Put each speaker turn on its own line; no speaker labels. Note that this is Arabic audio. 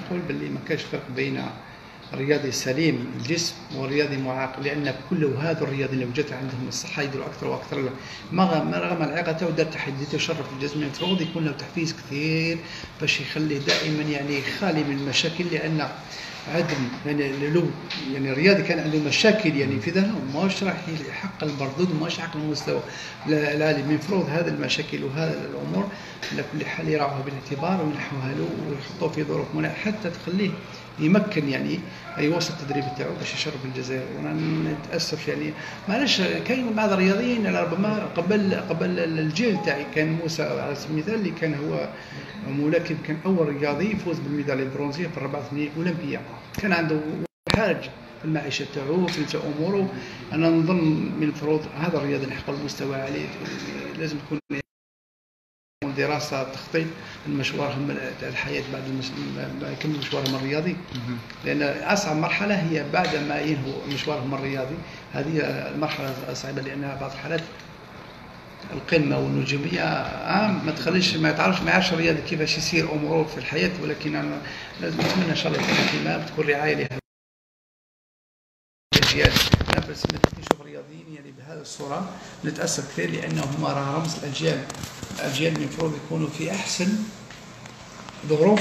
نقول باللي ما كاش فرق بين الرياضي سليم الجسم والرياضي معاق لأن كل هذا الرياضي اللي وجدت عندهم الصحه يديروا أكثر وأكثر رغم العاقه تاعو دار تحدي تشرف الجسم المفروض يكون له تحفيز كثير باش يخليه دائما يعني خالي من المشاكل لأن عدم يعني لو يعني الرياضي كان عنده مشاكل يعني في ذهنه ماش راح يحقق المردود وماش يحقق المستوى. العالي المفروض هذه المشاكل وهذه الأمور على كل حال يراعوها بالاعتبار وينحوها له ويحطوه في ظروف مناسبة حتى تخليه يمكن يعني يواصل التدريب تاعو باش يشرف الجزائر وأنا نتأسف يعني. معلش كاين بعض الرياضيين ربما قبل قبل الجيل تاعي. كان موسى على سبيل المثال اللي كان هو ملاكم كان أول رياضي يفوز بالميدالية البرونزية في الربع ثمانيه اولمبيه كان عنده حاجة في المعيشة تاعو في أموره. أنا نظن من المفروض هذا الرياضي يحقق المستوى عليه لازم تكون دراسة تخطيط مشوارهم الحياة بعد ما يكملوا مشوارهم الرياضي. لأن أصعب مرحلة هي بعد ما ينهوا مشوارهم الرياضي. هذه المرحلة الصعبه لأنها بعض الحالات القمة والنجومية عام ما تخليش ما تعرفش ما يعرفش الرياضي كيفاش يسير أموره في الحياة ولكن أنا لازم نتمنى إن شاء الله يكون اهتمام تكون رعاية لها الاجيال أنا بس نشوف رياضيين يعني بهذه الصورة. نتأسف كثير لأنهم راه رمز الاجيال الاجيال المفروض يكونوا في أحسن ظروف